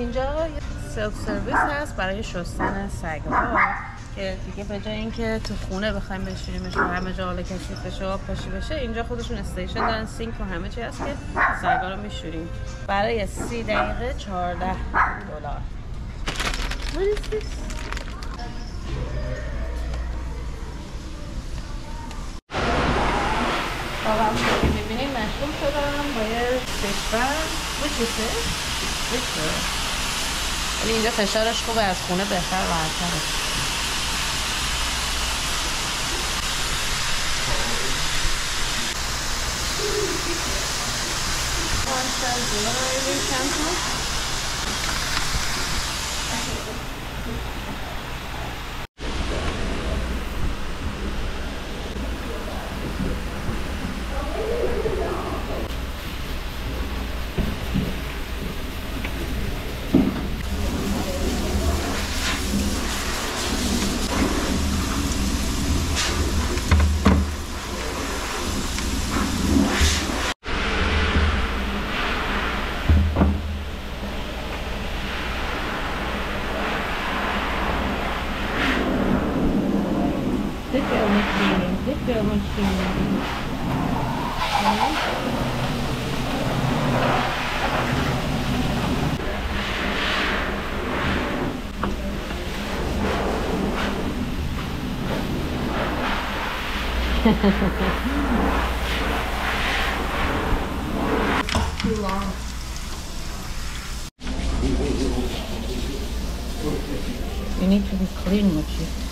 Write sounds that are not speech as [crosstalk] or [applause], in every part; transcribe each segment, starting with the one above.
اینجا سلف سرویس هست برای شستن سگ ها که دیگه به جای اینکه تو خونه بخوایم بشوریمش و همه جا حالا کثیف بشه آب پاشی بشه اینجا خودشون station دارن سینک و همه چی هست که سگا رو میشوریم برای سی دقیقه 14 دلار What is this? آقا که می‌بینیم مشغول شدم با یه Which is it? Which? ولی اینجا فشارش خوبه از خونه بهتر راحت‌تره This Too long. You need to be clean with you.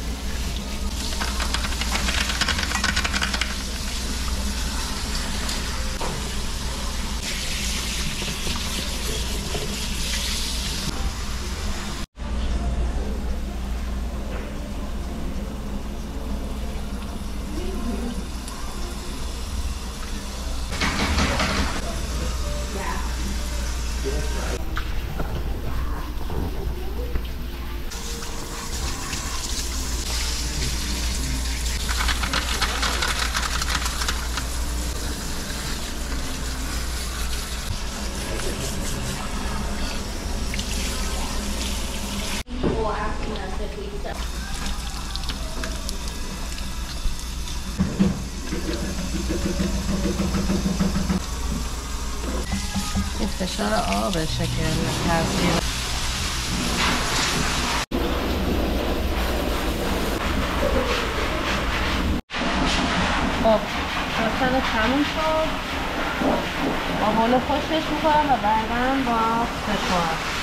این فشار آبشه که تاثیر. خب شستن تموم شد. با خشکش می‌کنم و بعدا با فشار.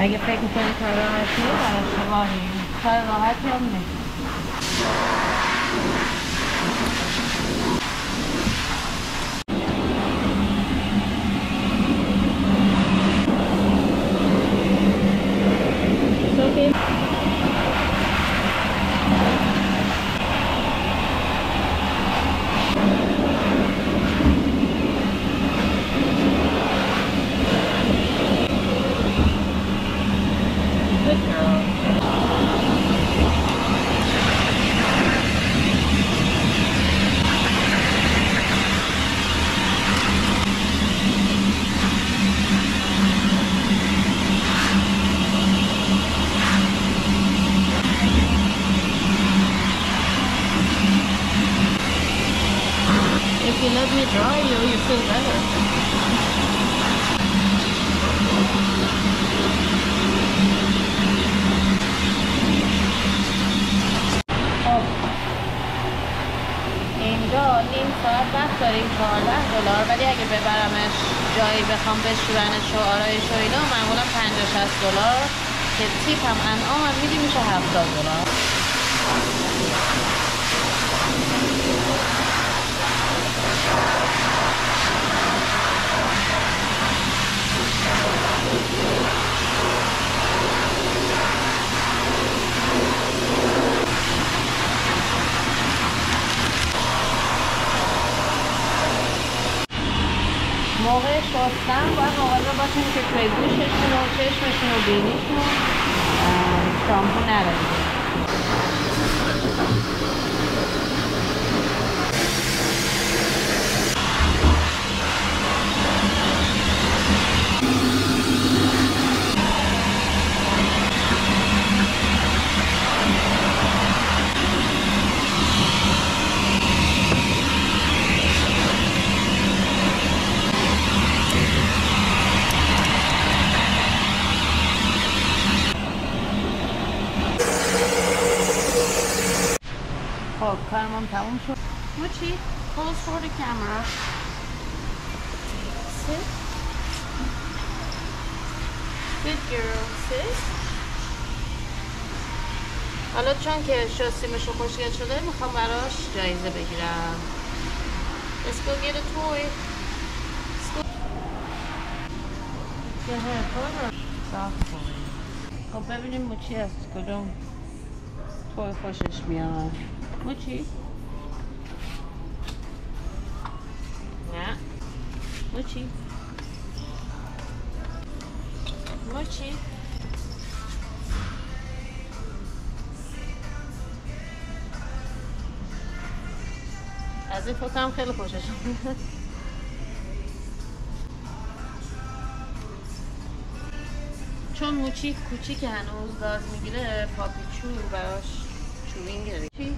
اگه فکر میکنی کار راحتیه در اشتباهی کار راحتی هم نیست you let me dry you, you feel better. اینجا نیم ساعت وقت داریم 14 دلار ولی اگه ببرمش جایی بخوام بشورنش و آرایش و اینا معمولا 50 60 دلار. که تیپ هم انعام هم میدی میشه 70 دلار. شستن باید مواظب باشیم که توی گوششون و چشمشون و بینیشون شامپو نره خب کارم تموم شد. موچی pose for the camera sit good girl. sit حالا چون که شستیمشون خوشگل شده می‌خوام براش جایزه بگیرم. Let's go get a toy Let's go. رو کنیم. خب ببینیم موچی از کدوم توی خوشش میاد. موچی نه موچی موچی از این فکرم خیلی خوشش چون موچی کوچیک هنوز گاز می‌گیره پاپیچو براش چوبین گیره چی؟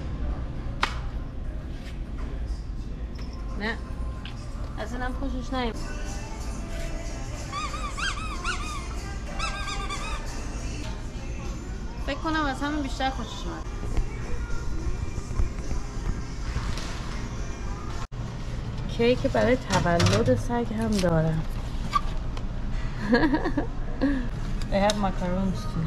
نه. از اینم خوشش نیم فکر کنم از همین بیشتر خوشش اومد. کیک برای تولد سگ هم دارم. [laughs] They have macaroons too.